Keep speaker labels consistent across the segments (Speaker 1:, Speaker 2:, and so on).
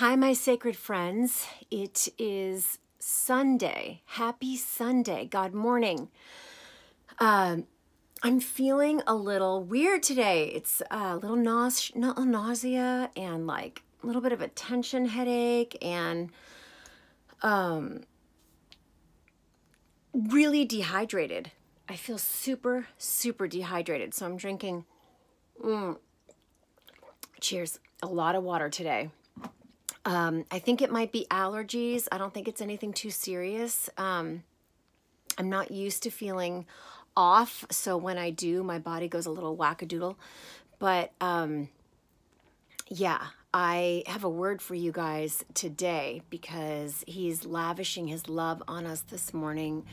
Speaker 1: Hi, my sacred friends. It is Sunday. Happy Sunday. God morning. Um, I'm feeling a little weird today. It's a little nause- nausea and like a little bit of a tension headache and um, really dehydrated. I feel super, super dehydrated. So I'm drinking, mm, cheers, a lot of water today. Um, I think it might be allergies. I don't think it's anything too serious. Um, I'm not used to feeling off, so when I do, my body goes a little wackadoodle. But um, yeah, I have a word for you guys today because he's lavishing his love on us this morning.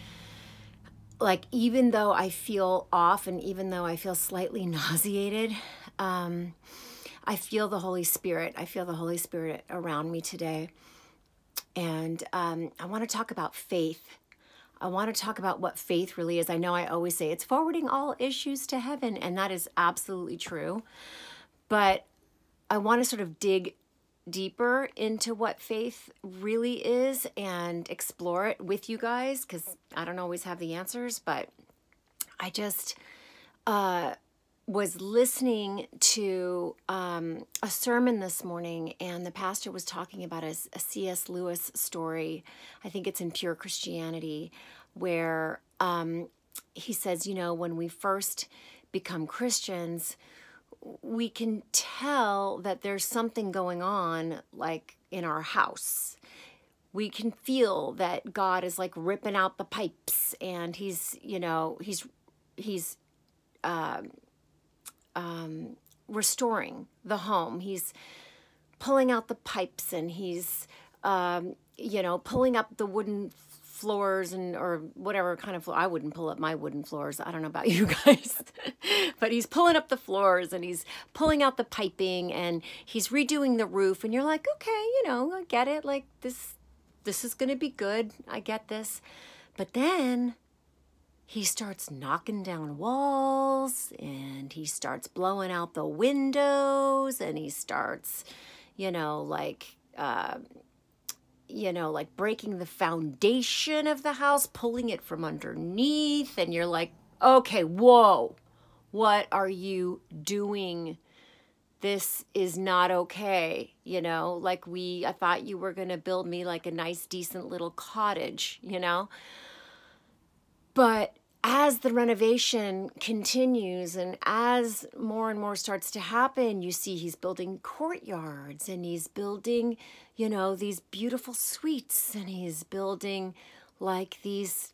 Speaker 1: Like, even though I feel off and even though I feel slightly nauseated, um, I feel the Holy Spirit. I feel the Holy Spirit around me today. And um, I want to talk about faith. I want to talk about what faith really is. I know I always say it's forwarding all issues to heaven, and that is absolutely true. But I want to sort of dig deeper into what faith really is and explore it with you guys because I don't always have the answers, but I just, uh, was listening to um, a sermon this morning, and the pastor was talking about a, a C.S. Lewis story. I think it's in Mere Christianity, where um, he says, you know, when we first become Christians, we can tell that there's something going on, like in our house. We can feel that God is like ripping out the pipes, and He's, you know, He's, He's, um, um, restoring the home. He's pulling out the pipes and he's, um, you know, pulling up the wooden floors and or whatever kind of floor. I wouldn't pull up my wooden floors. I don't know about you guys. but he's pulling up the floors and he's pulling out the piping and he's redoing the roof and you're like, "Okay, you know, I get it. Like this this is going to be good. I get this." But then he starts knocking down walls and he starts blowing out the windows and he starts, you know, like, uh, you know, like breaking the foundation of the house, pulling it from underneath. And you're like, okay, whoa, what are you doing? This is not okay. You know, like we, I thought you were going to build me like a nice, decent little cottage, you know? But as the renovation continues and as more and more starts to happen, you see he's building courtyards and he's building, you know, these beautiful suites and he's building like these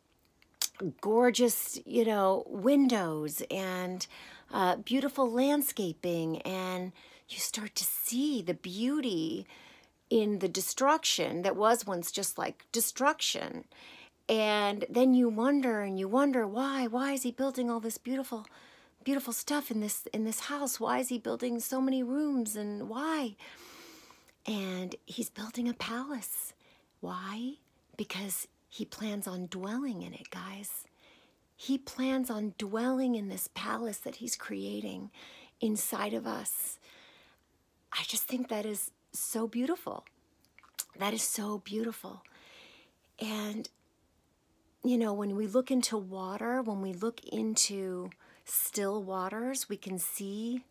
Speaker 1: gorgeous, you know, windows and uh, beautiful landscaping. And you start to see the beauty in the destruction that was once just like destruction and then you wonder and you wonder why? Why is he building all this beautiful beautiful stuff in this in this house? Why is he building so many rooms and why? And he's building a palace. Why? Because he plans on dwelling in it guys. He plans on dwelling in this palace that he's creating inside of us. I just think that is so beautiful. That is so beautiful. And you know, when we look into water, when we look into still waters, we can see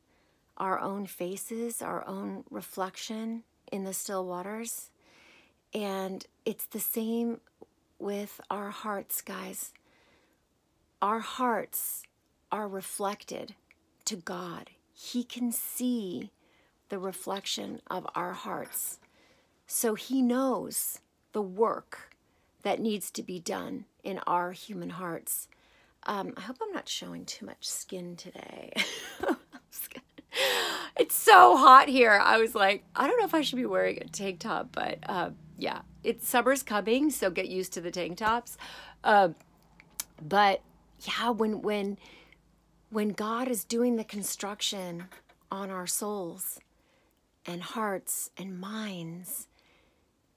Speaker 1: our own faces, our own reflection in the still waters. And it's the same with our hearts, guys. Our hearts are reflected to God. He can see the reflection of our hearts. So He knows the work that needs to be done in our human hearts. Um, I hope I'm not showing too much skin today. it's so hot here. I was like, I don't know if I should be wearing a tank top, but uh, yeah, it's summer's coming, so get used to the tank tops. Uh, but yeah, when when when God is doing the construction on our souls and hearts and minds,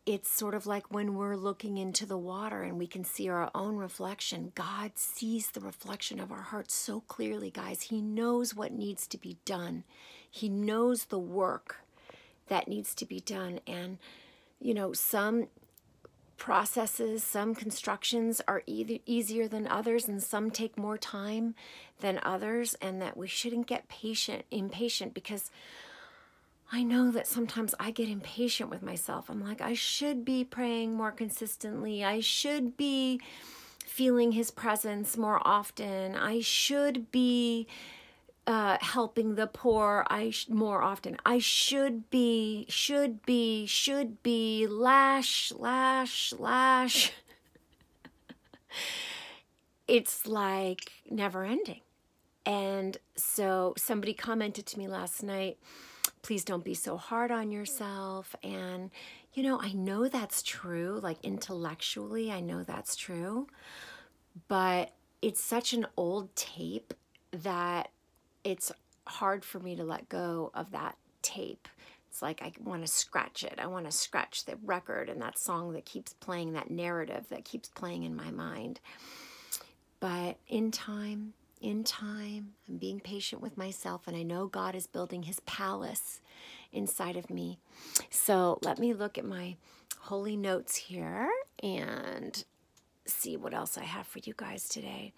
Speaker 1: it's sort of like when we're looking into the water and we can see our own reflection. God sees the reflection of our hearts so clearly, guys. He knows what needs to be done, He knows the work that needs to be done. And, you know, some processes, some constructions are either easier than others, and some take more time than others, and that we shouldn't get patient, impatient, because I know that sometimes I get impatient with myself. I'm like, I should be praying more consistently. I should be feeling his presence more often. I should be uh, helping the poor I more often. I should be, should be, should be, lash, lash, lash. it's like never ending. And so somebody commented to me last night, please don't be so hard on yourself. And, you know, I know that's true. Like intellectually, I know that's true. But it's such an old tape that it's hard for me to let go of that tape. It's like I want to scratch it. I want to scratch the record and that song that keeps playing, that narrative that keeps playing in my mind. But in time, in time, I'm being patient with myself, and I know God is building his palace inside of me. So let me look at my holy notes here and see what else I have for you guys today.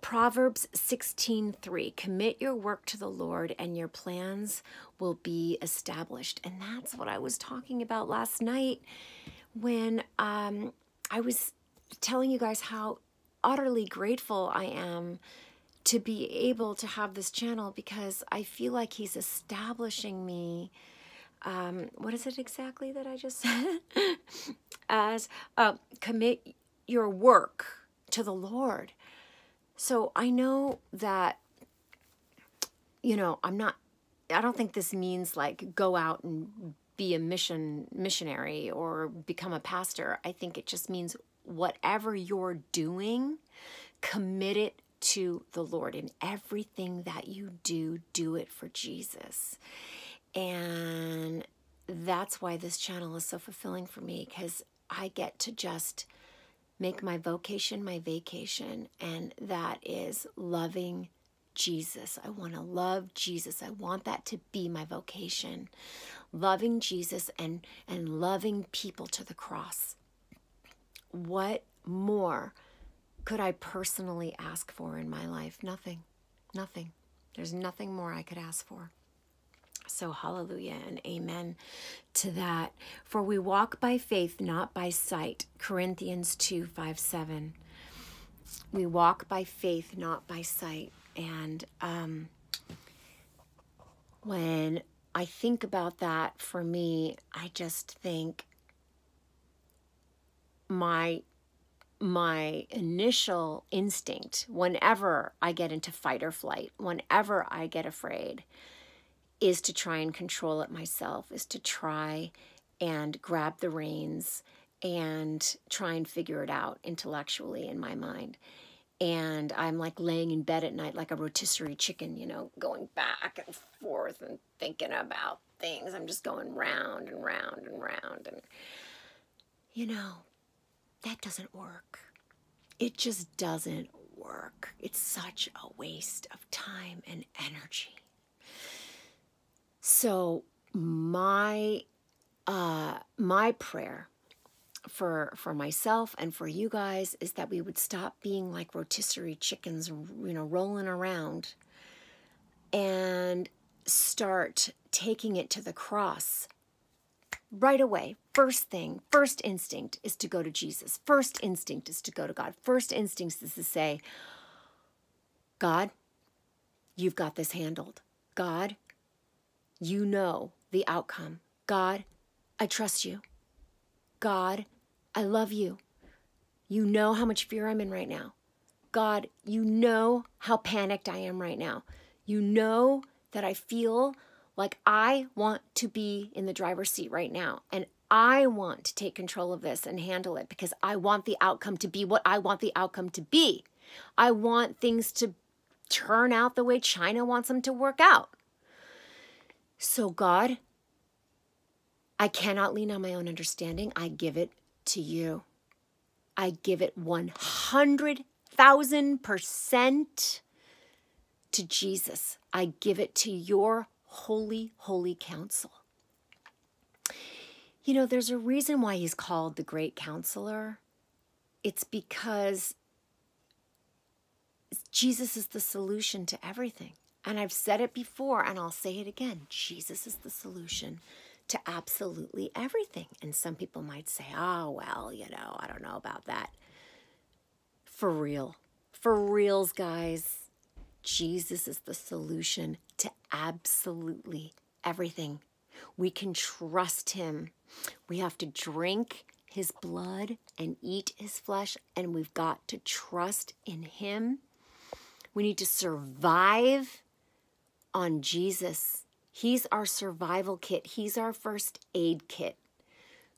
Speaker 1: Proverbs 16:3 Commit your work to the Lord and your plans will be established. And that's what I was talking about last night when um, I was telling you guys how utterly grateful I am to be able to have this channel because I feel like he's establishing me um, what is it exactly that I just said? As uh, commit your work to the Lord. So I know that, you know, I'm not, I don't think this means like go out and be a mission missionary or become a pastor. I think it just means whatever you're doing, commit it to the Lord. In everything that you do, do it for Jesus. And that's why this channel is so fulfilling for me because I get to just make my vocation my vacation, and that is loving Jesus. I want to love Jesus. I want that to be my vocation. Loving Jesus and and loving people to the cross. What more could I personally ask for in my life? Nothing. Nothing. There's nothing more I could ask for. So, hallelujah and amen to that. For we walk by faith, not by sight. Corinthians 2 5 7. We walk by faith, not by sight. And um, when I think about that for me, I just think my my initial instinct whenever I get into fight or flight, whenever I get afraid, is to try and control it myself, is to try and grab the reins and try and figure it out intellectually in my mind. And I'm like laying in bed at night like a rotisserie chicken, you know, going back and forth and thinking about things. I'm just going round and round and round. And, you know, that doesn't work. It just doesn't work. It's such a waste of time and energy. So my uh, my prayer for for myself and for you guys is that we would stop being like rotisserie chickens, you know, rolling around, and start taking it to the cross right away. First thing, first instinct is to go to Jesus. First instinct is to go to God. First instinct is to say, God, you've got this handled. God, you know the outcome. God, I trust you. God, I love you. You know how much fear I'm in right now. God, you know how panicked I am right now. You know that I feel like I want to be in the driver's seat right now. And I want to take control of this and handle it because I want the outcome to be what I want the outcome to be. I want things to turn out the way Chynna wants them to work out. So, God, I cannot lean on my own understanding. I give it to you. I give it 100,000% to Jesus. I give it to your holy, holy counsel. You know, there's a reason why he's called the great counselor. It's because Jesus is the solution to everything. And I've said it before and I'll say it again Jesus is the solution to absolutely everything. And some people might say, oh, well, you know, I don't know about that. For real. For reals, guys. Jesus is the solution to absolutely everything. We can trust him. We have to drink his blood and eat his flesh, and we've got to trust in him. We need to survive on Jesus. He's our survival kit, He's our first aid kit.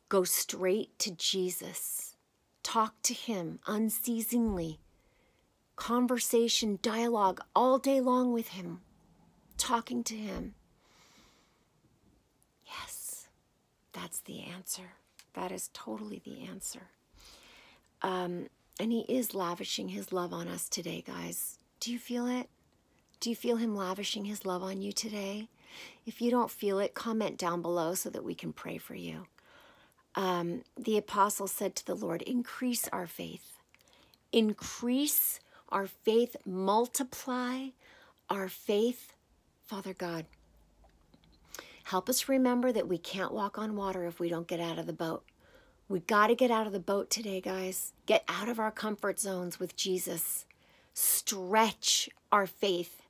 Speaker 1: Go straight to Jesus. Talk to Him unceasingly. Conversation, dialogue all day long with Him. Talking to Him. Yes, that's the answer. That is totally the answer. Um, and He is lavishing His love on us today, guys. Do you feel it? Do you feel Him lavishing His love on you today? If you don't feel it, comment down below so that we can pray for you. Um, the apostle said to the Lord, Increase our faith. Increase our faith. Multiply our faith, Father God. Help us remember that we can't walk on water if we don't get out of the boat. We got to get out of the boat today, guys. Get out of our comfort zones with Jesus. Stretch our faith.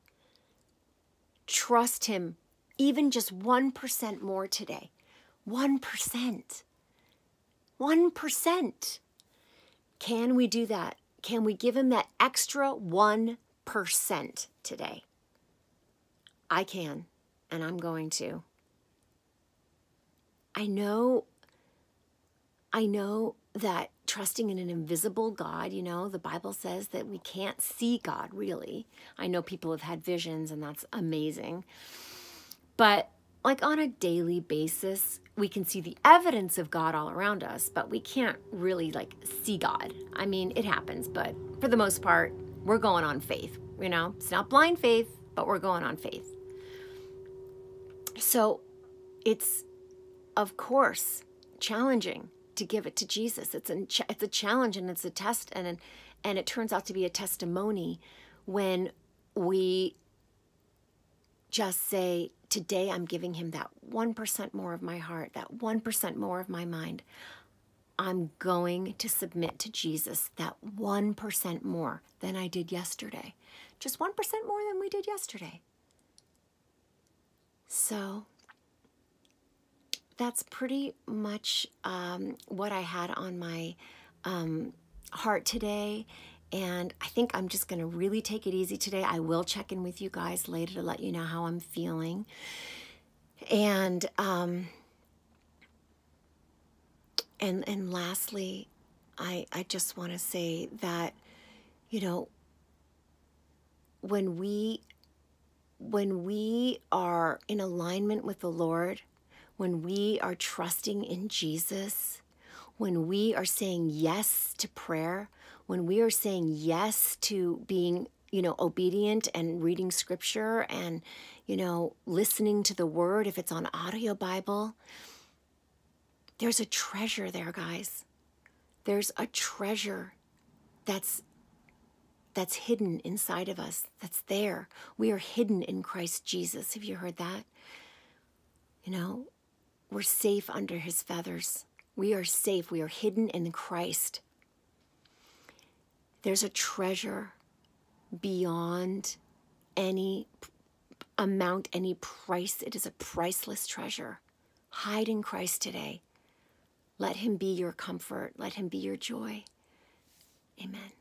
Speaker 1: Trust Him even just 1% more today. 1%. 1%. Can we do that? Can we give him that extra 1% today? I can, and I'm going to. I know I know that trusting in an invisible God, you know, the Bible says that we can't see God really. I know people have had visions and that's amazing. But like on a daily basis, we can see the evidence of God all around us, but we can't really like see God. I mean, it happens, but for the most part, we're going on faith, you know? It's not blind faith, but we're going on faith. So it's, of course, challenging to give it to Jesus. It's a, it's a challenge and it's a test, and, and it turns out to be a testimony when we just say, Today I'm giving him that 1% more of my heart, that 1% more of my mind. I'm going to submit to Jesus that 1% more than I did yesterday. Just 1% more than we did yesterday. So that's pretty much um, what I had on my um, heart today. And I think I'm just going to really take it easy today. I will check in with you guys later to let you know how I'm feeling. And um, and and lastly, I I just want to say that you know when we when we are in alignment with the Lord, when we are trusting in Jesus, when we are saying yes to prayer, when we are saying yes to being you know obedient and reading scripture and you know listening to the word if it's on audio bible there's a treasure there guys. There's a treasure that's that's hidden inside of us that's there we are hidden in Christ Jesus have you heard that you know we're safe under his feathers we are safe we are hidden in Christ there's a treasure beyond any amount, any price. It is a priceless treasure. Hide in Christ today. Let him be your comfort. Let him be your joy. Amen.